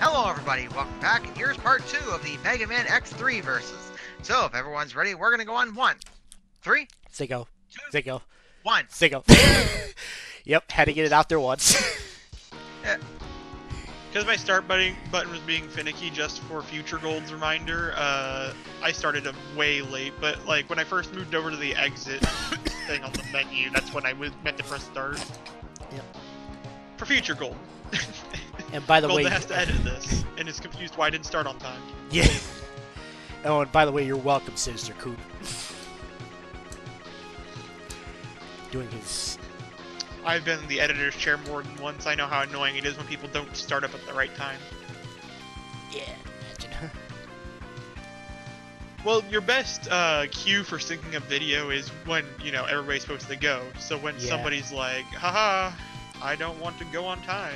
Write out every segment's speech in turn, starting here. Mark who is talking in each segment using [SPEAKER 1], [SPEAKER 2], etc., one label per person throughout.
[SPEAKER 1] Hello, everybody. Welcome back. And here's part two of the Mega Man X3 versus. So, if everyone's ready, we're gonna go on one, three,
[SPEAKER 2] Ziggo.
[SPEAKER 1] two,
[SPEAKER 2] Ziggo.
[SPEAKER 1] one.
[SPEAKER 2] Ziggo. yep, had to get it out there once.
[SPEAKER 3] Because my start button, button was being finicky just for future gold's reminder, uh, I started way late, but like when I first moved over to the exit thing on the menu, that's when I was meant to press start.
[SPEAKER 2] Yep.
[SPEAKER 3] For future gold.
[SPEAKER 2] and by the
[SPEAKER 3] Gold
[SPEAKER 2] way,
[SPEAKER 3] has to edit this, and is confused why I didn't start on time.
[SPEAKER 2] yeah. Oh, and by the way, you're welcome, Sinister Coop. Doing his.
[SPEAKER 3] I've been the editor's chair more than once. I know how annoying it is when people don't start up at the right time.
[SPEAKER 2] Yeah, imagine.
[SPEAKER 3] Well, your best uh, cue for syncing a video is when, you know, everybody's supposed to go. So when
[SPEAKER 2] Yeah.
[SPEAKER 3] somebody's like, haha, I don't want to go on time.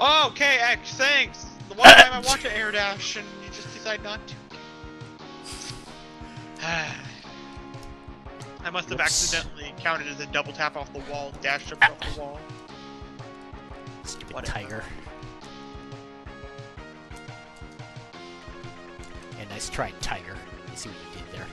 [SPEAKER 3] Oh, okay, X, thanks. The one time I want to air dash and you just decide not to. I must have
[SPEAKER 2] Whoops.
[SPEAKER 3] accidentally counted as a double tap off the wall, dash jumped off the wall.
[SPEAKER 2] Stupid
[SPEAKER 3] Whatever.
[SPEAKER 2] tiger. Yeah, nice try, tiger. I see what you did there.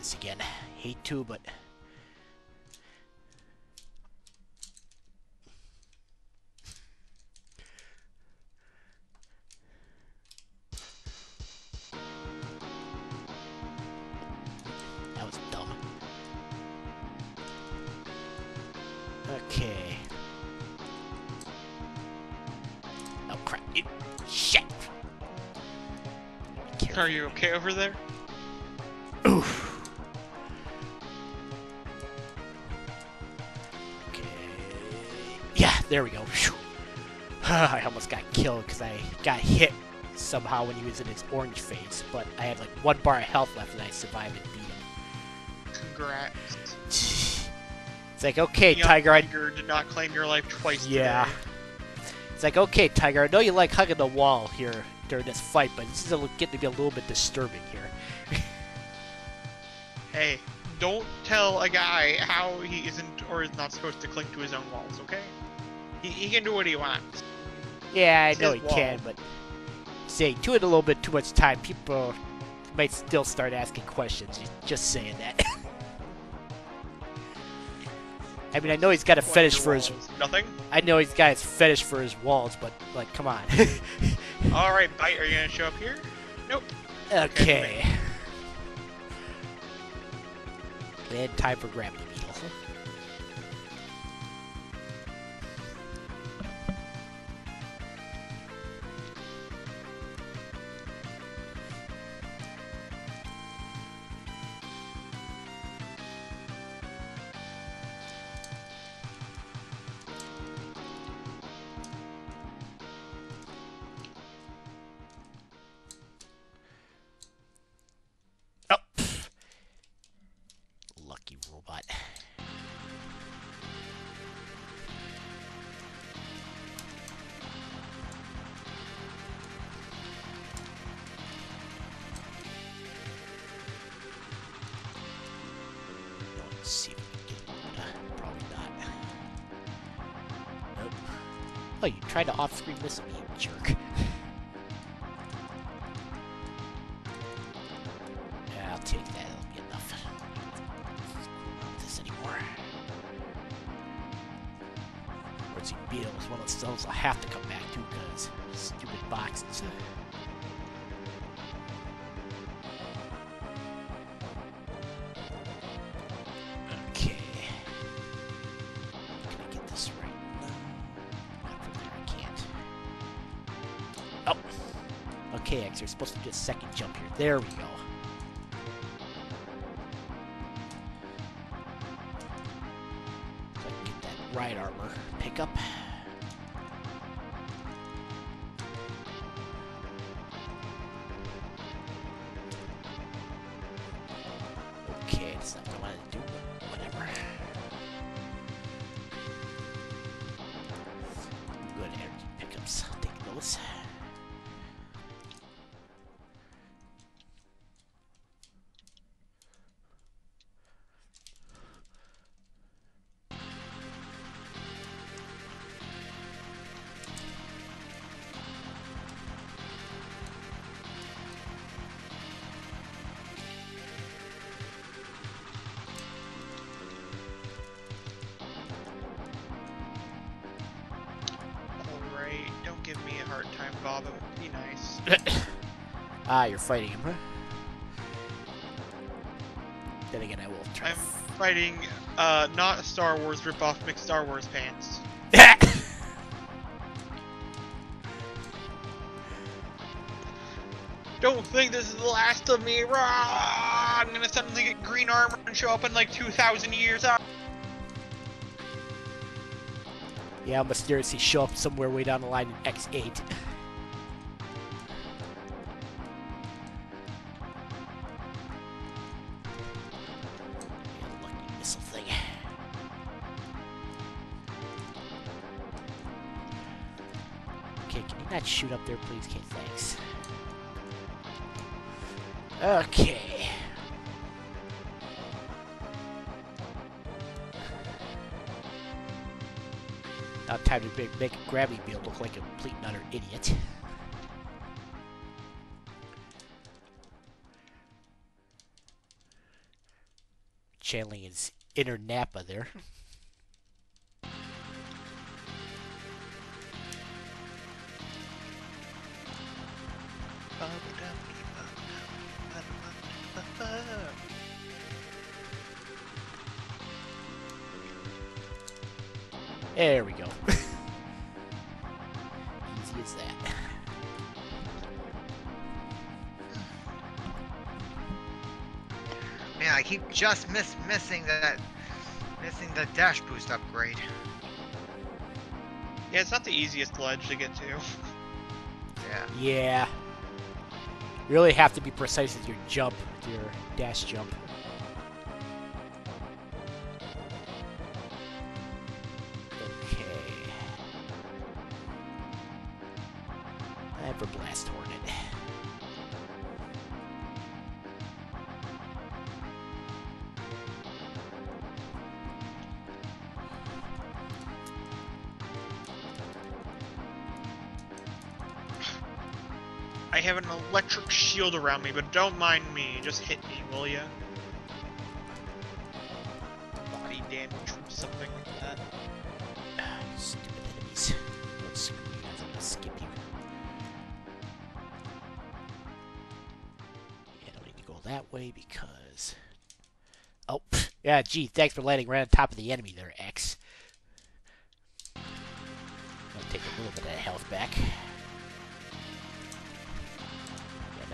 [SPEAKER 2] This again. Hate to, but. That was dumb. Okay. Oh. It, shit!
[SPEAKER 3] Are you okay over there?
[SPEAKER 2] There we go. I almost got killed because I got hit somehow when he was in his orange phase, but I had like one bar of health left and I survived and beat him.
[SPEAKER 3] Congrats.
[SPEAKER 2] It's like, okay,
[SPEAKER 3] Neon
[SPEAKER 2] Tiger, I
[SPEAKER 3] Tiger did not claim your life twice
[SPEAKER 2] Yeah.
[SPEAKER 3] today.
[SPEAKER 2] It's like, okay, Tiger, I know you like hugging the wall here during this fight, but this is getting to be a little bit disturbing here.
[SPEAKER 3] Hey, don't tell a guy how he isn't or is not supposed to cling to his own walls, okay? He, he can do what he wants.
[SPEAKER 2] Yeah, I
[SPEAKER 3] It's
[SPEAKER 2] know he
[SPEAKER 3] wall.
[SPEAKER 2] can, but say to it a little bit too much time, people might still start asking questions. Just saying that. I mean, I know he's got a fetish
[SPEAKER 3] your
[SPEAKER 2] for his.
[SPEAKER 3] walls? Nothing?
[SPEAKER 2] I know he's got his fetish for his walls, but like, come on.
[SPEAKER 3] Alright, Byte, are you gonna show up here? Nope.
[SPEAKER 2] okay. And time for gravity tried to off-screen this, you jerk. Oh. Okay, X, you're supposed to do a second jump here. There we go. So I can get that ride armor pickup.
[SPEAKER 3] Bob. Would be nice.
[SPEAKER 2] ah, you're fighting him, huh? Then again, I will try.
[SPEAKER 3] I'm fighting, uh, not a Star Wars ripoff mixed Star Wars pants. Don't think this is the last of me. Rah! I'm gonna suddenly get green armor and show up in like 2,000 years. Ah!
[SPEAKER 2] yeah, I'll mysteriously show up somewhere way down the line in X8. there, please? Okay, thanks. Okay. Now time to make, make Gravity Beam look like a complete and utter idiot. Channeling his inner there. There
[SPEAKER 1] miss missing that, missing the dash boost upgrade.
[SPEAKER 3] Yeah, it's not the easiest ledge to get to.
[SPEAKER 1] Yeah.
[SPEAKER 2] Yeah. You really have to be precise with your jump, with your dash jump.
[SPEAKER 3] Electric shield around me, but don't mind me. Just hit me, will ya? Body damage from something like that.
[SPEAKER 2] Stupid enemies. Don't screw you gonna skip you. Yeah, I don't need to go that way because. Oh, yeah, gee, thanks for landing right on top of the enemy there,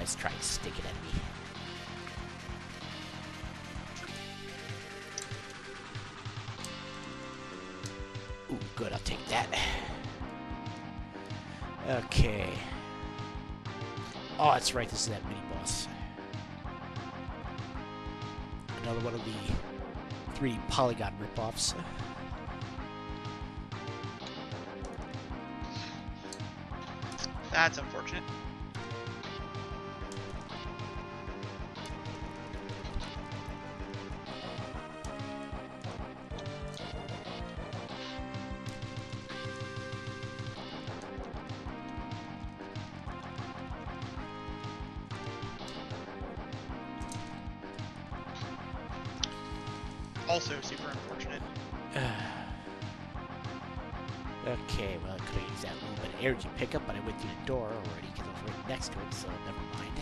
[SPEAKER 2] nice try, and stick it at me. Ooh, good, I'll take that. Okay. Oh, that's right, this is that mini boss. Another one of the three polygon ripoffs.
[SPEAKER 3] That's unfortunate.
[SPEAKER 2] Oh, never mind.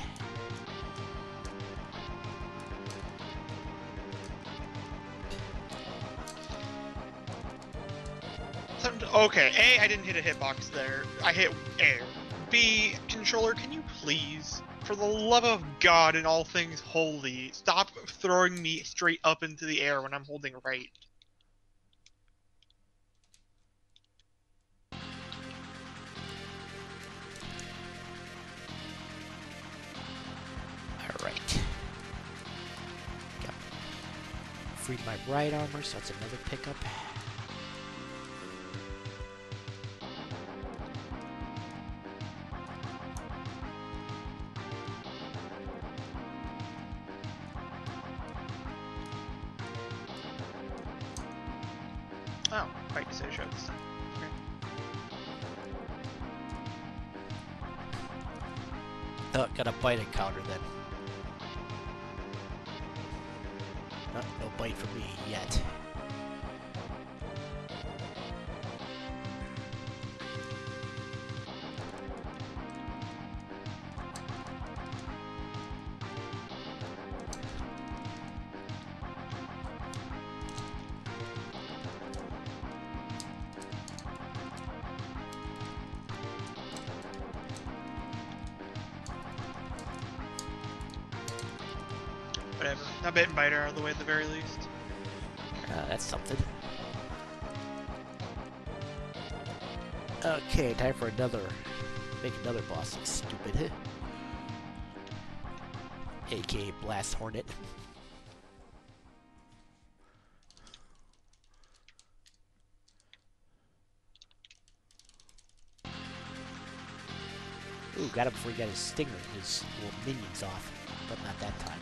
[SPEAKER 3] Okay, A, I didn't hit a hitbox there. I hit air. B, controller, can you please, for the love of God and all things holy, stop throwing me straight up into the air when I'm holding right?
[SPEAKER 2] Freed my ride armor, so that's another pickup.
[SPEAKER 3] Oh, to say show this time.
[SPEAKER 2] Oh, got a Byte encounter then. Uh, no Byte for me yet.
[SPEAKER 3] At the very least.
[SPEAKER 2] Uh, that's something. Okay, time for another. Make another boss look stupid. AKA Blast Hornet. Ooh, got him before he got his stinger, his little minions off, but not that time.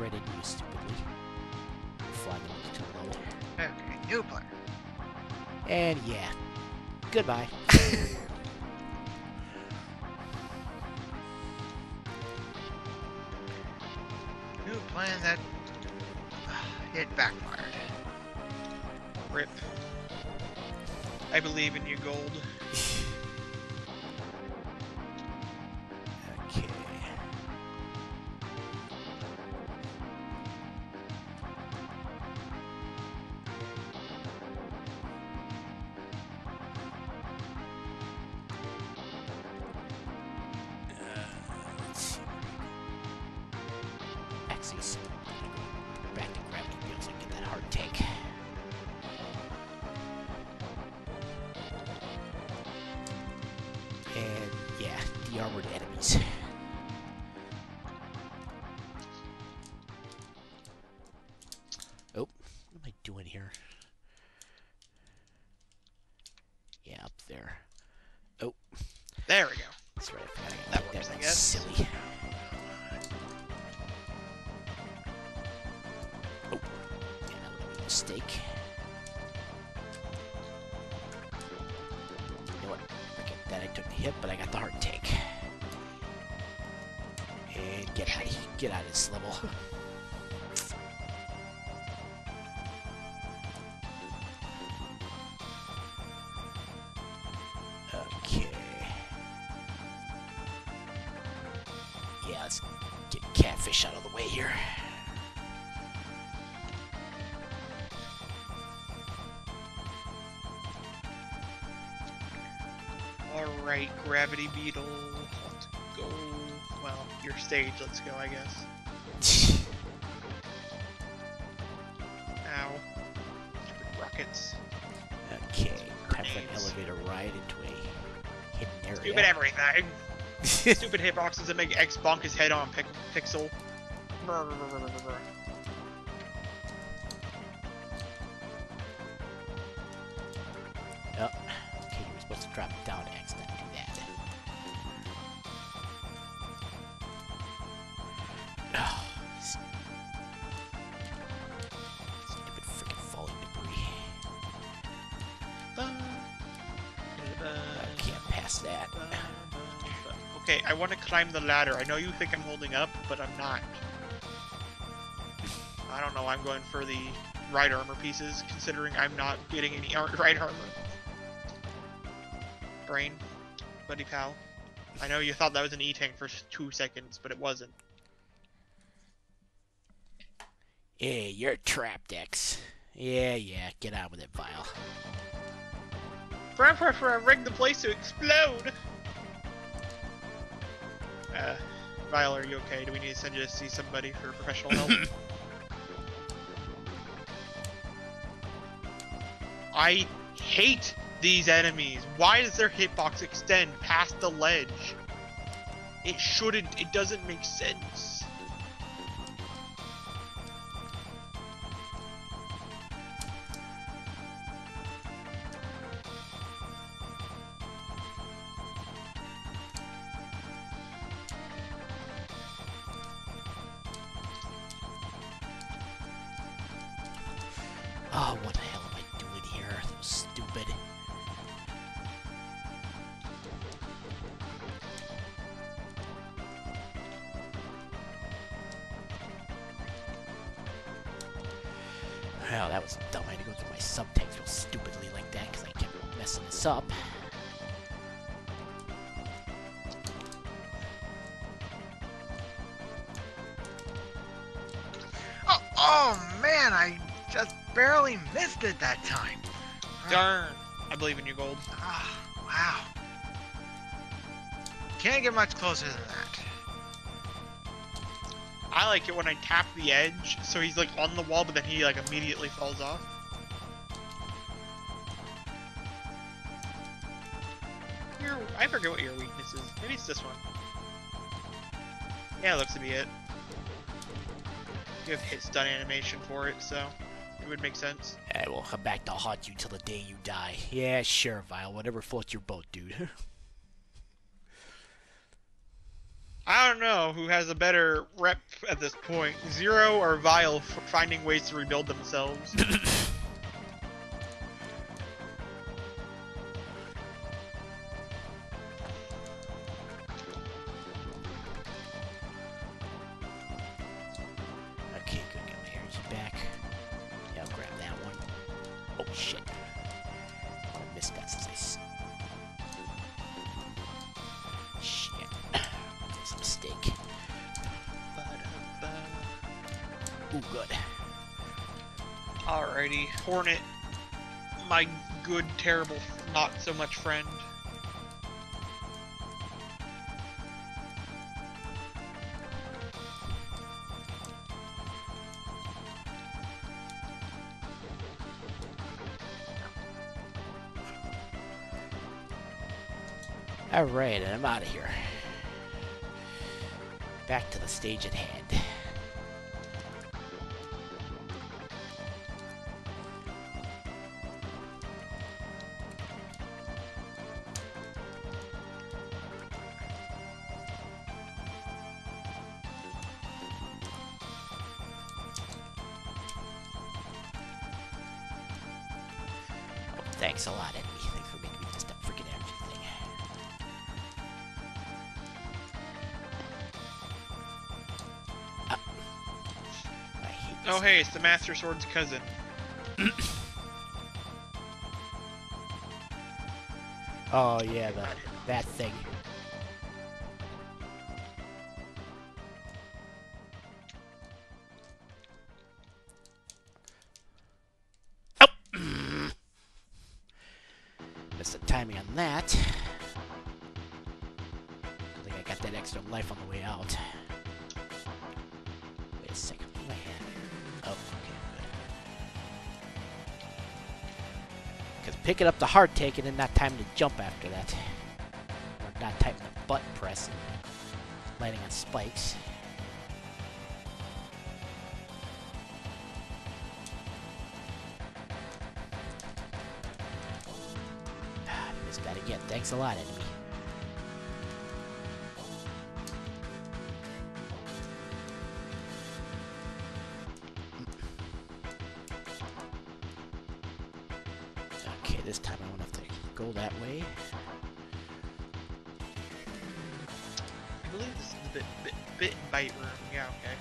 [SPEAKER 2] Into you stupidly. Flying a little too.
[SPEAKER 1] Okay, new player.
[SPEAKER 2] And yeah, goodbye.
[SPEAKER 1] New plan that uh, it backfired.
[SPEAKER 3] Rip. I believe in you, Gold.
[SPEAKER 2] Actually, catfish out of the way here.
[SPEAKER 3] Alright, Gravity Beetle. Let's go. Well, your stage, let's go, I guess. Ow. Stupid rockets.
[SPEAKER 2] okay, time for an elevator ride into a hidden area.
[SPEAKER 3] Stupid everything. Stupid hitboxes that make X bonk his head on pic- pixel. Brr, brr, brr, brr, brr, brr.
[SPEAKER 2] Oh, okay, you were supposed to drop it down X, not do that. Oh, stupid freaking falling debris.
[SPEAKER 3] Ba-
[SPEAKER 2] I can't pass that.
[SPEAKER 3] Okay, I want to climb the ladder. I know you think I'm holding up, but I'm not. I don't know. I'm going for the right armor pieces, considering I'm not getting any ar- right armor. Brain, buddy pal. I know you thought that was an E tank for two seconds, but it wasn't.
[SPEAKER 2] Hey, you're trapped, X. Yeah, yeah, get on with it, Vile.
[SPEAKER 3] Fr- fr- fr- rig the place to explode! Uh, Vile, are you okay? Do we need to send you to see somebody for professional help? I hate these enemies. Why does their hitbox extend past the ledge? It shouldn't. It doesn't make sense.
[SPEAKER 2] Oh, what the hell am I doing here? That was stupid. Well, that was dumb. I had to go through my subtext real stupidly like that because I kept messing this up.
[SPEAKER 1] Barely missed it that time.
[SPEAKER 3] Darn. I believe in you, Gold.
[SPEAKER 1] Ah, wow. Can't get much closer than that.
[SPEAKER 3] I like it when I tap the edge, so he's like on the wall, but then he like immediately falls off. Your, I forget what your weakness is. Maybe it's this one. Yeah, it looks to be it. You have hit stun animation for it, so it would make sense.
[SPEAKER 2] I will come back to haunt you till the day you die. Yeah, sure, Vile. Whatever floats your boat, dude.
[SPEAKER 3] I don't know who has a better rep at this point, Zero or Vile for finding ways to rebuild themselves.
[SPEAKER 2] Ooh, good.
[SPEAKER 3] Alrighty, Hornet, my good, terrible, not so much friend.
[SPEAKER 2] Alright, and I'm out of here. Back to the stage at hand. Oh
[SPEAKER 3] hey, it's the Master Sword's cousin.
[SPEAKER 2] Oh yeah, the that thing. Picking up the heart tank and then not time to jump after that. Or not time to butt press and landing on spikes. Ah, Missed that again. Thanks a lot, enemy. That way.
[SPEAKER 3] I believe this is the bit, bit, Byte room. Yeah, okay.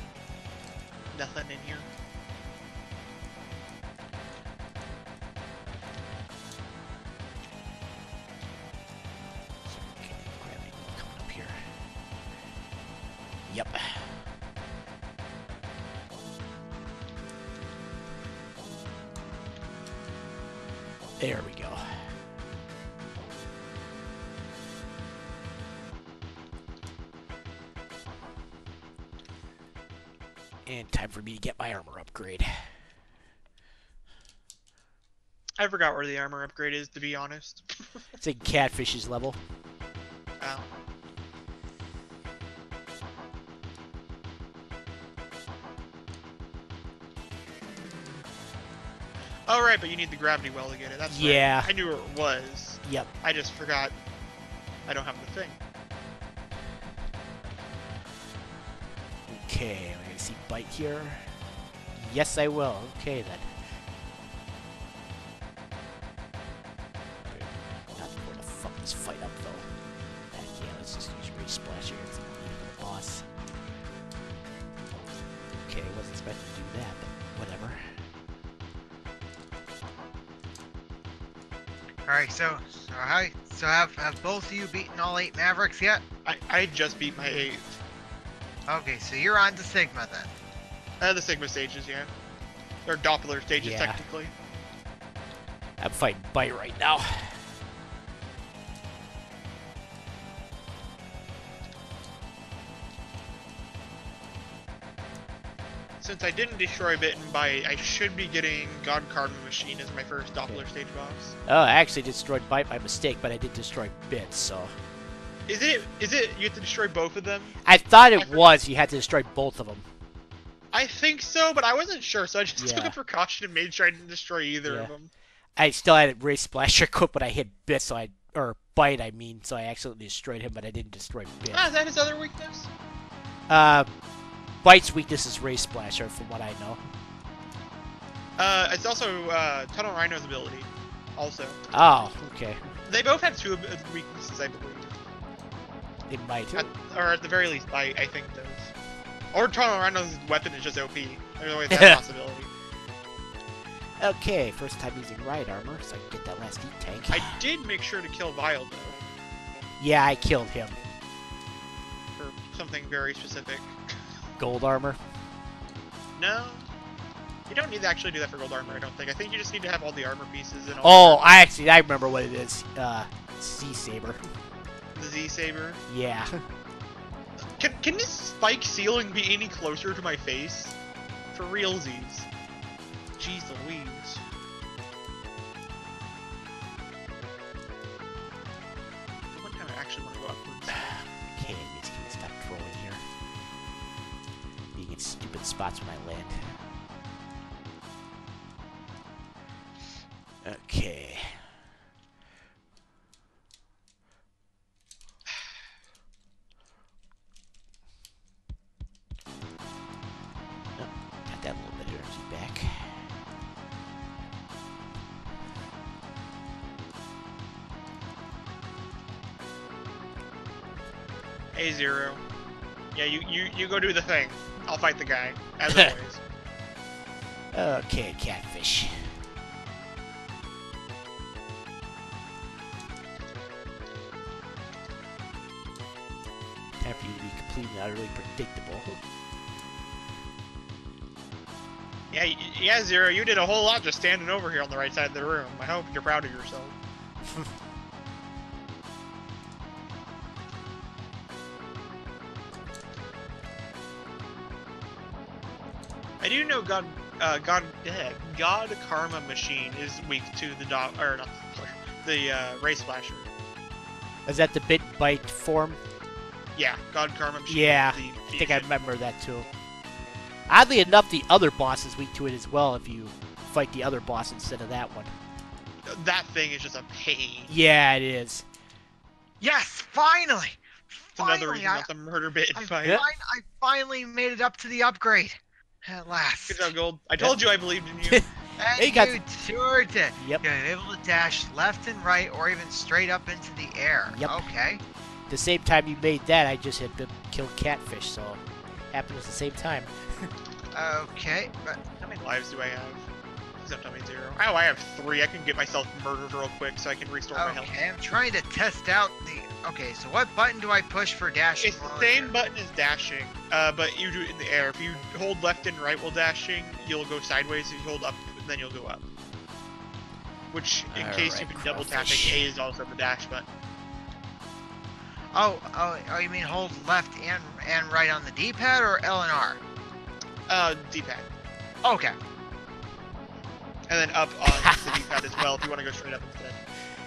[SPEAKER 3] Nothing in here.
[SPEAKER 2] For me to get my armor upgrade.
[SPEAKER 3] I forgot where the armor upgrade is, to be honest.
[SPEAKER 2] It's in Catfish's level.
[SPEAKER 3] Oh. Oh right, but you need the gravity well to get it. That's right.
[SPEAKER 2] Yeah.
[SPEAKER 3] I knew where it was.
[SPEAKER 2] Yep.
[SPEAKER 3] I just forgot. I don't have the thing.
[SPEAKER 2] Okay, am I bite here? Yes, I will. Okay then. Not where the fuck this fight up though. Heck yeah, let's just use Ray Splash here. It's the boss. Okay, wasn't expecting to do that, but whatever.
[SPEAKER 1] All right, so so how so have have both of you beaten all eight Mavericks yet?
[SPEAKER 3] I, I just beat my eighth.
[SPEAKER 1] Okay, so you're on to Sigma then.
[SPEAKER 3] Uh, the Sigma stages, yeah. Or Doppler stages,
[SPEAKER 2] Yeah.
[SPEAKER 3] technically.
[SPEAKER 2] I'm fighting Byte right now.
[SPEAKER 3] Since I didn't destroy Bitten Bite, I should be getting God Karma Machine as my first Doppler stage boss.
[SPEAKER 2] Oh, I actually destroyed Byte by mistake, but I did destroy bits, so.
[SPEAKER 3] Is it? Is it? You have to destroy both of them?
[SPEAKER 2] I thought it
[SPEAKER 3] forgot-
[SPEAKER 2] was you had to destroy both of them.
[SPEAKER 3] I think so, but I wasn't sure, so I just took a precaution and made sure I didn't destroy either
[SPEAKER 2] Yeah.
[SPEAKER 3] of them.
[SPEAKER 2] I still had a Ray Splasher equipped, but I hit bits, so I or Byte, I mean, so I accidentally destroyed him, but I didn't destroy bit.
[SPEAKER 3] Ah, is that his other weakness?
[SPEAKER 2] Uh, Byte's weakness is Ray Splasher, from what I know.
[SPEAKER 3] Uh, it's also uh, Tunnel Rhino's ability. Also,
[SPEAKER 2] Oh, okay.
[SPEAKER 3] they both have two weaknesses, I believe.
[SPEAKER 2] It might.
[SPEAKER 3] At, or at the very least, I I think those. Or Tunnel Rhino's weapon is just OP. There's always that possibility.
[SPEAKER 2] Okay, first time using ride armor, so I can get that last heart tank.
[SPEAKER 3] I did make sure to kill Vile though,
[SPEAKER 2] Yeah, I killed him.
[SPEAKER 3] for something very specific.
[SPEAKER 2] Gold armor.
[SPEAKER 3] No, you don't need to actually do that for gold armor. I don't think. I think you just need to have all the armor pieces and
[SPEAKER 2] Oh,
[SPEAKER 3] all.
[SPEAKER 2] I actually I remember what it is. Uh, Z Saber.
[SPEAKER 3] The Z saber.
[SPEAKER 2] Yeah.
[SPEAKER 3] Can can this spike ceiling be any closer to my face? For realsies. Jeez Louise.
[SPEAKER 2] That little bit of energy back.
[SPEAKER 3] A zero. Yeah, you, you you go do the thing. I'll fight the guy, as always.
[SPEAKER 2] Okay, catfish. Time for you to be completely utterly predictable.
[SPEAKER 3] Yeah, yeah, Zero, you did a whole lot just standing over here on the right side of the room. I hope you're proud of yourself. I do know God, uh, God, eh, God Karma Machine is weak to the dog, or not the uh, Ray Splasher.
[SPEAKER 2] Is that the bit Byte form?
[SPEAKER 3] Yeah, Godkarmachine.
[SPEAKER 2] Yeah, I think I remember that too. Oddly enough, the other boss is weak to it as well if you fight the other boss instead of that one.
[SPEAKER 3] That thing is just a pain.
[SPEAKER 2] Yeah, it is.
[SPEAKER 1] Yes, finally.
[SPEAKER 3] It's another
[SPEAKER 1] Finally,
[SPEAKER 3] reason
[SPEAKER 1] I,
[SPEAKER 3] not to murder bit
[SPEAKER 1] I,
[SPEAKER 3] fight.
[SPEAKER 2] Yeah.
[SPEAKER 1] fin- I finally made it up to the upgrade. At last.
[SPEAKER 3] Good job, Gold. I told you I believed in you.
[SPEAKER 1] And
[SPEAKER 2] Hey, you got-
[SPEAKER 1] you sure did.
[SPEAKER 2] Yep.
[SPEAKER 1] You're able to dash left and right or even straight up into the air.
[SPEAKER 2] Yep.
[SPEAKER 1] Okay.
[SPEAKER 2] The same time you made that, I just had to kill catfish, so it happened at the same time.
[SPEAKER 1] Okay. But
[SPEAKER 3] How many lives do I have? Except how many zero. Oh, I have three. I can get myself murdered real quick so I can restore my health.
[SPEAKER 1] okay, I'm trying to test out the. Okay, so what button do I push for dashing?
[SPEAKER 3] It's the same
[SPEAKER 1] you're-
[SPEAKER 3] button as dashing, uh, but you do it in the air. If you hold left and right while dashing, you'll go sideways. If you hold up, then you'll go up. Which, in case you've been double tapping. A is also the dash button.
[SPEAKER 1] Oh, oh, oh, you mean hold left and and right on the D-pad or L and R?
[SPEAKER 3] Uh, D-pad.
[SPEAKER 1] Okay.
[SPEAKER 3] and then up on the D-pad as well if you want to go straight up instead.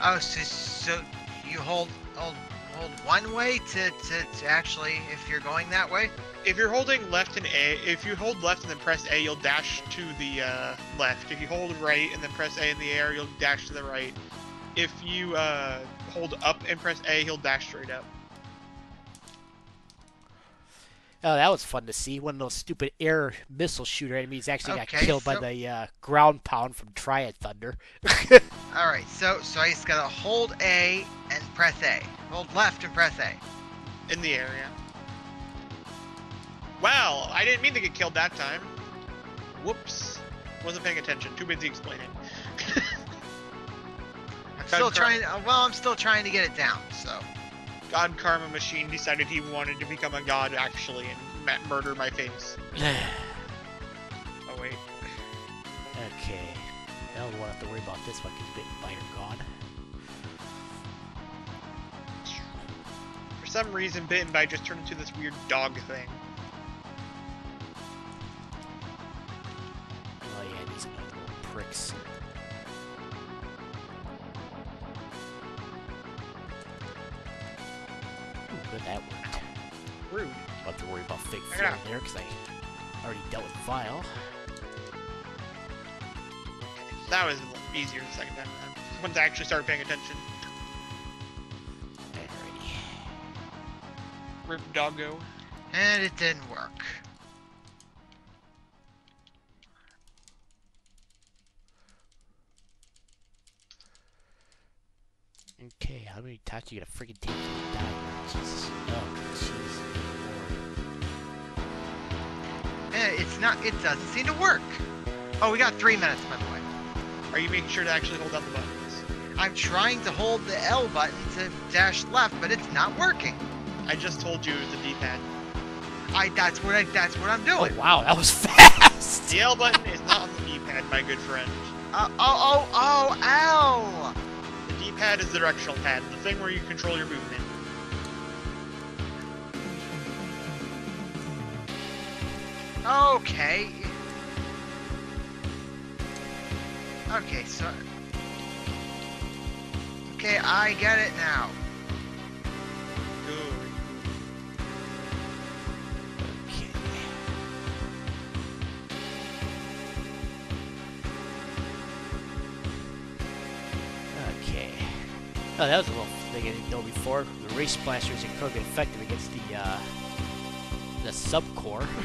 [SPEAKER 1] Oh, so, so you hold hold hold one way to, to, to actually if you're going that way.
[SPEAKER 3] If you're holding left and A, if you hold left and then press A, you'll dash to the uh, left. If you hold right and then press A in the air, you'll dash to the right. If you uh, hold up and press A, he'll dash straight up.
[SPEAKER 2] Oh, that was fun to see. One of those stupid air missile shooter enemies actually got
[SPEAKER 1] Okay,
[SPEAKER 2] killed by the uh, ground pound from Triad Thunder.
[SPEAKER 1] All right, so so I just gotta hold A and press A. Hold left and press A.
[SPEAKER 3] in the area. Wow, I didn't mean to get killed that time. Whoops. Wasn't paying attention. Too busy explaining.
[SPEAKER 1] I'm still trying. Well, I'm still trying to get it down. So
[SPEAKER 3] Godkarmachine decided he wanted to become a god actually and murder my face. Oh wait.
[SPEAKER 2] okay. Now we won't have to worry about this one because Bitten Bite are gone.
[SPEAKER 3] For some reason, Bit and Byte just turned into this weird dog thing.
[SPEAKER 2] Oh yeah, these little pricks. That worked.
[SPEAKER 3] Rude.
[SPEAKER 2] Don't have to worry about fake
[SPEAKER 3] I
[SPEAKER 2] flow
[SPEAKER 3] got-
[SPEAKER 2] there because I already dealt with the Vile.
[SPEAKER 3] That was easier the second time around. Once I actually started paying attention.
[SPEAKER 2] Alrighty.
[SPEAKER 3] Rip doggo.
[SPEAKER 1] and it didn't work.
[SPEAKER 2] Okay, how many times you gonna freaking take to die? Jesus. Oh, jeez. Lord.
[SPEAKER 1] And it's not. It doesn't seem to work. Oh, we got three minutes, by the way.
[SPEAKER 3] Are you making sure to actually hold down the buttons?
[SPEAKER 1] I'm trying to hold the L button to dash left, but it's not working.
[SPEAKER 3] I just told you it was the D-pad.
[SPEAKER 1] I. That's what I. That's what I'm
[SPEAKER 2] Oh,
[SPEAKER 1] doing.
[SPEAKER 2] wow, that was fast!
[SPEAKER 3] The L button is not on the D-pad, my good friend.
[SPEAKER 1] Uh, oh, oh, oh, L.
[SPEAKER 3] D-pad is the directional pad, the thing where you control your movement.
[SPEAKER 1] Okay. Okay, so. Okay, I get it now.
[SPEAKER 2] Oh, that was a little thing I didn't know before. The Ray Splasher is incredibly effective against the uh, the subcore.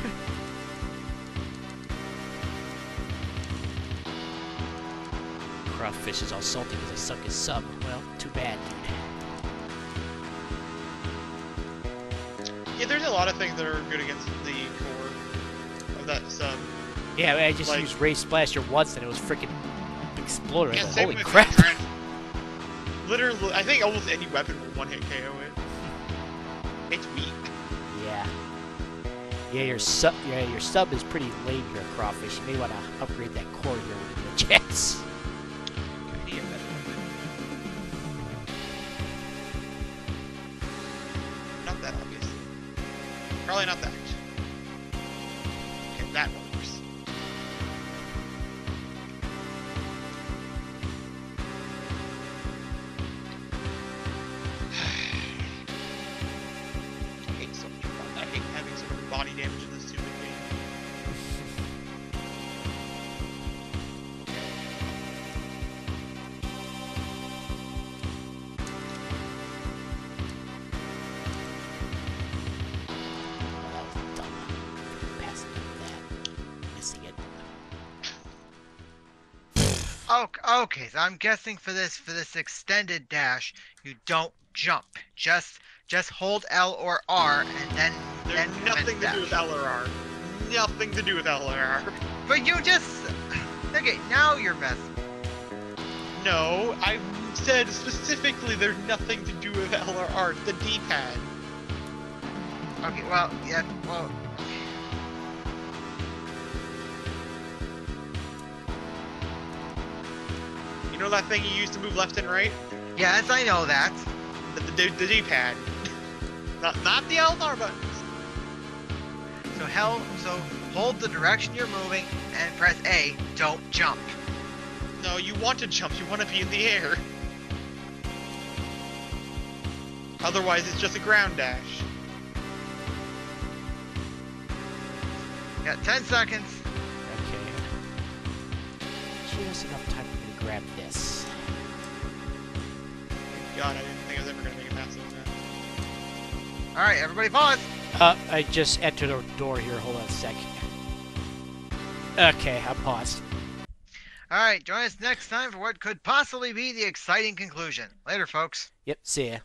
[SPEAKER 2] Crawfish is all salty because I sunk his sub. Well, too bad, dude.
[SPEAKER 3] Yeah, there's a lot of things that are good against the core of that sub.
[SPEAKER 2] Yeah, I, mean, I just
[SPEAKER 3] Like-
[SPEAKER 2] used Ray Splasher once and it was freaking exploded.
[SPEAKER 3] Yeah,
[SPEAKER 2] like, Holy crap!
[SPEAKER 3] Literally, I think almost any weapon will one-hit KO it. It's weak.
[SPEAKER 2] Yeah. Yeah, your sub, yeah, your sub is pretty lame here, Crawfish. You may want to upgrade that core here when you get
[SPEAKER 3] Okay, so
[SPEAKER 1] I'm guessing for this for this extended dash, you don't jump. Just just hold L or R and then
[SPEAKER 3] There's
[SPEAKER 1] then
[SPEAKER 3] nothing to do with
[SPEAKER 1] dash.
[SPEAKER 3] L or R. Nothing to do with L or R.
[SPEAKER 1] But you just okay. Now you're messing.
[SPEAKER 3] No, I said specifically there's nothing to do with L or R. The D-pad.
[SPEAKER 1] Okay, well, yeah, well,
[SPEAKER 3] You know that thing you use to move left and right?
[SPEAKER 1] yes, I know that.
[SPEAKER 3] The, the, the D-pad. not, not the L and R buttons.
[SPEAKER 1] So hell, so hold the direction you're moving and press A. Don't jump.
[SPEAKER 3] No, you want to jump. You want to be in the air. Otherwise, it's just a ground dash.
[SPEAKER 1] Got 10 seconds.
[SPEAKER 2] Okay. Just enough time for me to grab this.
[SPEAKER 3] God, I didn't think I was ever gonna make it past those now.
[SPEAKER 1] All right, everybody pause.
[SPEAKER 2] Uh, I just entered a door here. Hold on a second. Okay, I'm paused.
[SPEAKER 1] All right, join us next time for what could possibly be the exciting conclusion. Later, folks.
[SPEAKER 2] Yep, see ya.